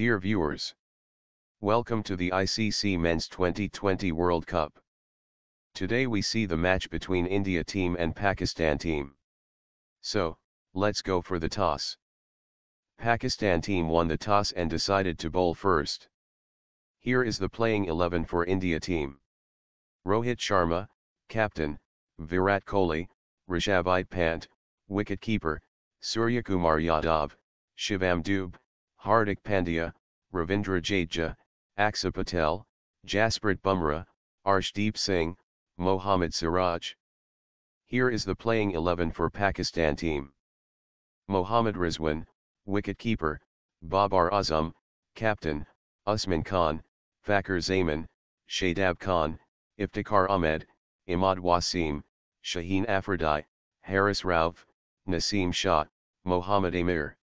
Dear viewers, welcome to the ICC Men's 2020 World Cup. Today we see the match between India team and Pakistan team. So, let's go for the toss. Pakistan team won the toss and decided to bowl first. Here is the playing 11 for India team. Rohit Sharma, captain, Virat Kohli, Rishabh Pant, wicket-keeper, Suryakumar Yadav, Shivam Dube, Hardik Pandya, Ravindra Jadeja, Akshar Patel, Jasprit Bumrah, Arshdeep Singh, Mohammad Siraj. Here is the playing 11 for Pakistan team. Mohammad Rizwan, wicket-keeper, Babar Azam, captain, Usman Khan, Fakhar Zaman, Shadab Khan, Iftikhar Ahmed, Imad Wasim, Shaheen Afridi, Haris Rauf, Naseem Shah, Mohammad Amir.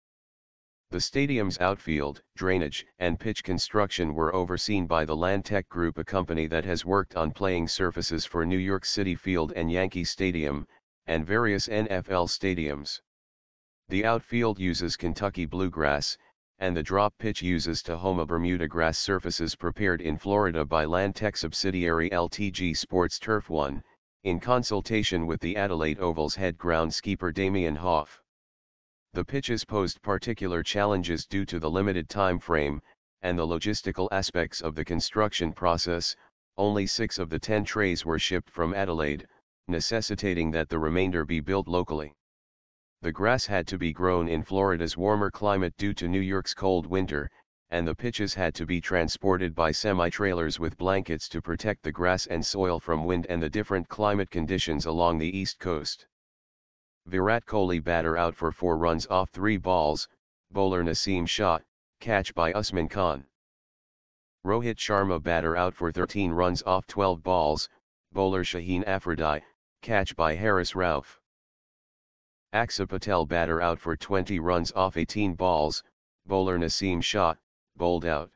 The stadium's outfield, drainage, and pitch construction were overseen by the LandTek Group a company that has worked on playing surfaces for New York City Field and Yankee Stadium, and various NFL stadiums. The outfield uses Kentucky bluegrass, and the drop pitch uses Tahoma Bermuda grass surfaces prepared in Florida by LandTek subsidiary LTG Sports Turf 1, in consultation with the Adelaide Oval's head groundskeeper Damian Hough. The pitches posed particular challenges due to the limited time frame, and the logistical aspects of the construction process, only six of the ten trays were shipped from Adelaide, necessitating that the remainder be built locally. The grass had to be grown in Florida's warmer climate due to New York's cold winter, and the pitches had to be transported by semi-trailers with blankets to protect the grass and soil from wind and the different climate conditions along the east coast. Virat Kohli batter out for 4 runs off 3 balls, bowler Naseem Shah, catch by Usman Khan. Rohit Sharma batter out for 13 runs off 12 balls, bowler Shaheen Afridi, catch by Haris Rauf. Akshar Patel batter out for 20 runs off 18 balls, bowler Naseem Shah, bowled out.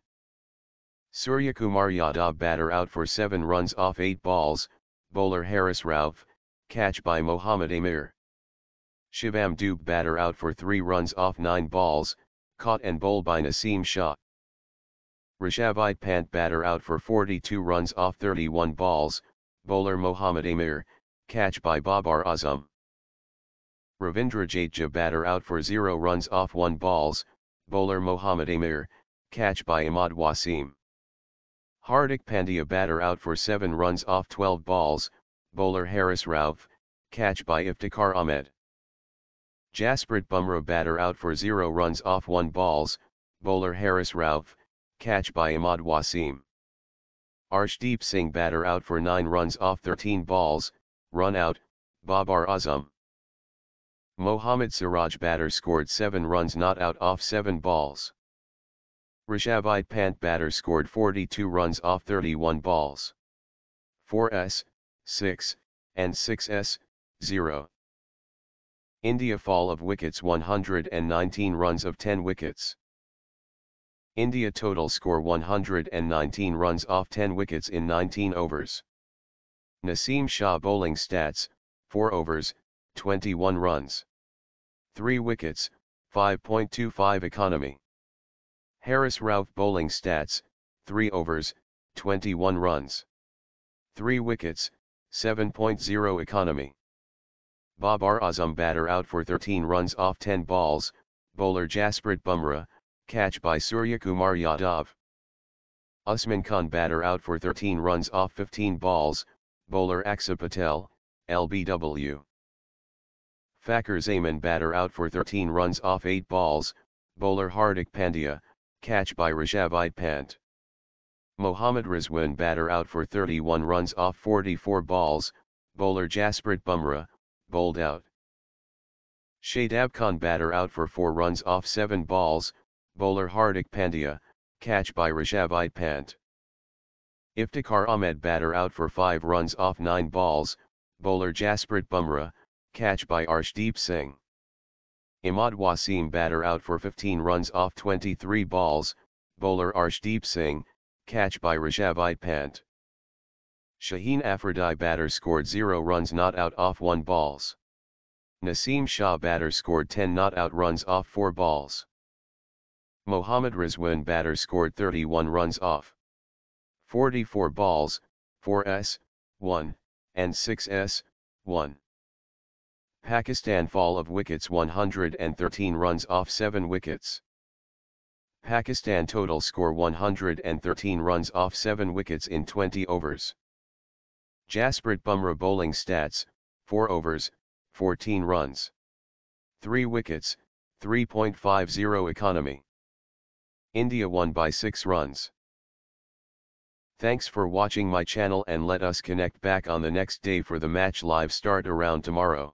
Suryakumar Yadav batter out for 7 runs off 8 balls, bowler Haris Rauf, catch by Mohammad Amir. Shivam Dube batter out for 3 runs off 9 balls, caught and bowled by Naseem Shah. Rishabh Pant batter out for 42 runs off 31 balls, bowler Mohammad Amir, catch by Babar Azam. Ravindra Jadeja batter out for 0 runs off 1 balls, bowler Mohammad Amir, catch by Imad Wasim. Hardik Pandya batter out for 7 runs off 12 balls, bowler Haris Rauf, catch by Iftikhar Ahmed. Jasprit Bumrah batter out for 0 runs off 1 balls, bowler Haris Rauf, catch by Imad Wasim. Arshdeep Singh batter out for 9 runs off 13 balls, run out, Babar Azam. Mohammad Siraj batter scored 7 runs not out off 7 balls. Rishabh Pant batter scored 42 runs off 31 balls. 4s, 6, and 6s, 0. India fall of wickets 119 runs of 10 wickets. India total score 119 runs off 10 wickets in 19 overs. Naseem Shah bowling stats, 4 overs, 21 runs. 3 wickets, 5.25 economy. Haris Rauf bowling stats, 3 overs, 21 runs. 3 wickets, 7.0 economy. Babar Azam batter out for 13 runs off 10 balls, bowler Jasprit Bumrah, catch by Suryakumar Yadav. Usman Khan batter out for 13 runs off 15 balls, bowler Akshar Patel, LBW. Fakhar Zaman batter out for 13 runs off 8 balls, bowler Hardik Pandya, catch by Rishabh Pant. Mohammad Rizwan batter out for 31 runs off 44 balls, bowler Jasprit Bumrah, bowled out. Shadab Khan batter out for 4 runs off 7 balls, bowler Hardik Pandya, catch by Rishabh Pant. Iftikhar Ahmed batter out for 5 runs off 9 balls, bowler Jasprit Bumrah, catch by Arshdeep Singh. Imad Wasim batter out for 15 runs off 23 balls, bowler Arshdeep Singh, catch by Rishabh Pant. Shaheen Afridi batter scored 0 runs not out off 1 balls. Naseem Shah batter scored 10 not out runs off 4 balls. Mohammad Rizwan batter scored 31 runs off 44 balls, 4s, 1, and 6s, 1. Pakistan fall of wickets 113 runs off 7 wickets. Pakistan total score 113 runs off 7 wickets in 20 overs. Jasprit Bumrah bowling stats, 4 overs, 14 runs. 3 wickets, 3.50 economy. India won by 6 runs. Thanks for watching my channel and let us connect back on the next day for the match live start around tomorrow.